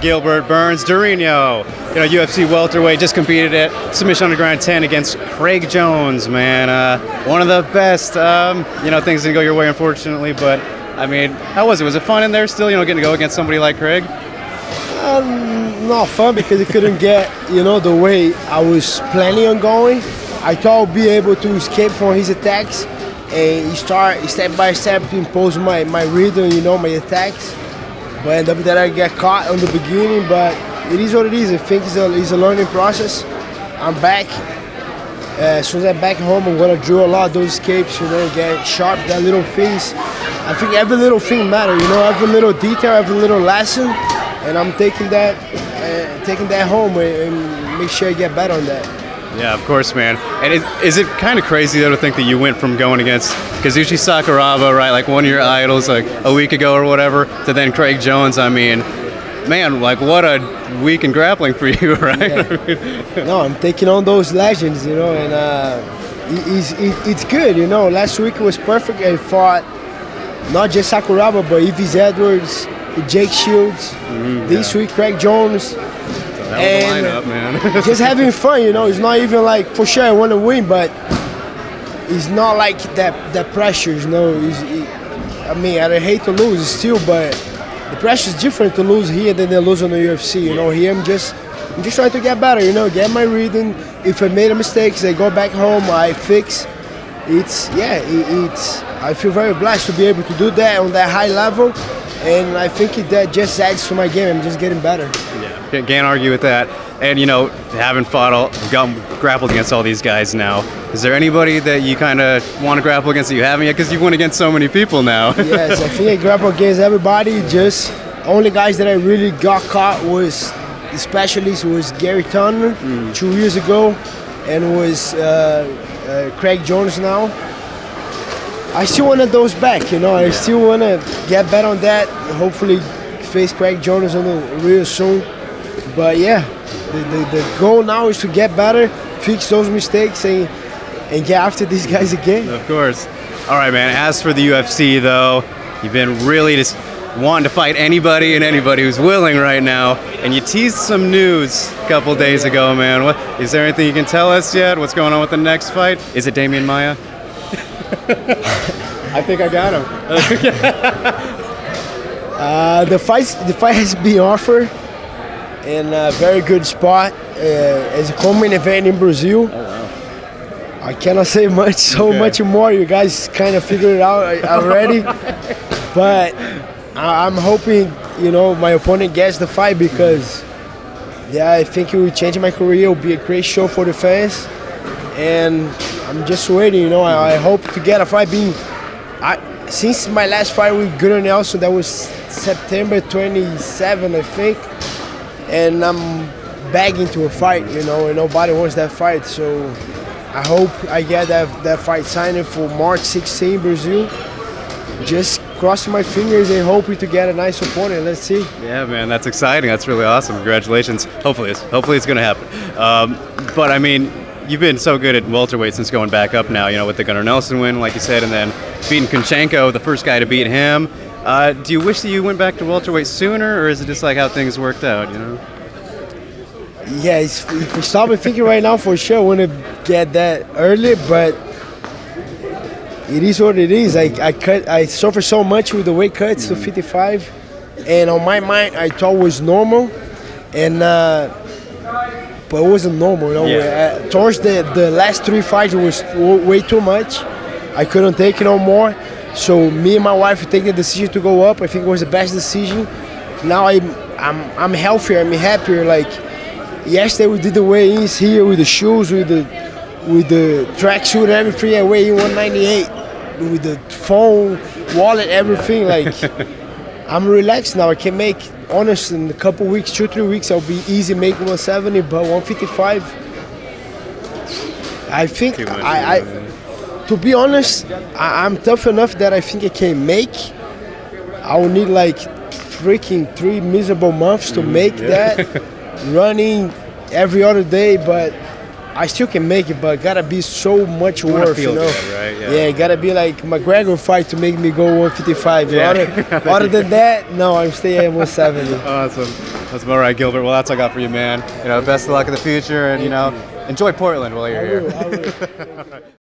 Gilbert Burns Durinho. You know, UFC welterweight just competed at Submission Underground 10 against Craig Jones, man. Uh, one of the best. Um, you know, things didn't go your way, unfortunately, but I mean, how was it? Was it fun in there still, you know, getting to go against somebody like Craig? Um, not fun because it couldn't get, you know, the way I was planning on going. I thought I'd be able to escape from his attacks and start step by step to impose my, my rhythm, you know, my attacks. But end up that I get caught on the beginning, but it is what it is. I think it's a, it's a learning process. I'm back. Uh, as soon as I'm back home, I'm gonna drill a lot of those escapes, you know, get sharp, that little things. I think every little thing matter, you know, every little detail, every little lesson, and I'm taking that, uh, taking that home and, and make sure I get better on that. Yeah, of course, man. And is, is it kind of crazy though to think that you went from going against Kazushi Sakuraba, right, like one of your idols, like a week ago or whatever, to then Craig Jones? I mean, man, like what a week in grappling for you, right? Yeah. no, I'm taking on those legends, you know, and uh, it's, it's good, you know. Last week was perfect. I fought not just Sakuraba, but Yves Edwards, Jake Shields. Mm-hmm, this yeah. week, Craig Jones. And lineup, just having fun, you know. It's not even like for sure I want to win, but it's not like that that pressure, you know. It, I mean, I hate to lose still, but the pressure is different to lose here than to lose on the UFC. You know, here I'm just I'm just trying to get better. You know, get my reading. If I made a mistake, I go back home, I fix. It's yeah, it, it's. I feel very blessed to be able to do that on that high level, and I think it, that just adds to my game. I'm just getting better. Can't argue with that. And you know, having fought all, grappled against all these guys now, is there anybody that you kind of want to grapple against that you haven't yet? Because you've won against so many people now. yes, I think I grapple against everybody. Just only guys that I really got caught was the specialist was Garry Tonon mm. two years ago, and was uh, uh, Craig Jones now. I still want those back, you know. I still want to get better on that. Hopefully, face Craig Jones on the real soon. But yeah, the, the, the goal now is to get better, fix those mistakes, and and get after these guys again. Of course. All right, man. As for the UFC, though, you've been really just wanting to fight anybody and anybody who's willing right now. And you teased some news a couple days ago, man. What is there anything you can tell us yet? What's going on with the next fight? Is it Demian Maia? I think I got him. uh, the fight, the fight has been offered in a very good spot. Uh, as a common event in Brazil. Oh, wow. I cannot say much, so okay. much more. You guys kind of figured it out already. but I'm hoping, you know, my opponent gets the fight because, yeah, I think it will change my career. It will be a great show for the fans. And I'm just waiting, you know. I, I hope to get a fight being. I, since my last fight with Gunnar Nelson, that was September 27, I think. And I'm begging to a fight, you know, and nobody wants that fight. So I hope I get that, that fight signed for March 16 Brazil. Just crossing my fingers and hoping to get a nice opponent. Let's see. Yeah, man, that's exciting. That's really awesome. Congratulations. Hopefully, it's hopefully it's going to happen. Um, but I mean, you've been so good at welterweight since going back up now. You know, with the Gunnar Nelson win, like you said, and then beating Kunchenko, the first guy to beat him. Uh, do you wish that you went back to welterweight sooner, or is it just like how things worked out? You know. Yeah, if you stop and thinking right now, for sure, I want to get that early, but it is what it is. I, I cut, I suffer so much with the weight cuts to 55, and on my mind, I thought was normal, and uh, but it wasn't normal. You know, yeah. uh, towards the the last three fights, it was way too much. I couldn't take it no more. So me and my wife take the decision to go up. I think it was the best decision. Now I'm I'm I'm healthier. I'm happier. Like Yesterday we did the weigh-ins here with the shoes, with the with the tracksuit everything. I weigh in 198 with the phone, wallet, everything. Like I'm relaxed now. I can make honest in a couple weeks, two three weeks. I'll be easy making 170, but 155. I think I, I, to be honest, I, am tough enough that I think I can make. I will need like freaking three miserable months to mm, make yeah. that. running every other day, but I still can make it, but gotta be so much wanna worth, you know. good, right? Yeah. Yeah, gotta be like McGregor fight to make me go 155. Yeah. Other, other than that, no, I'm staying at 170. Awesome. That's all right, Gilbert. Well, that's all I got for you, man. You know, best of luck in the future, and you know, enjoy Portland while you're I here. Will.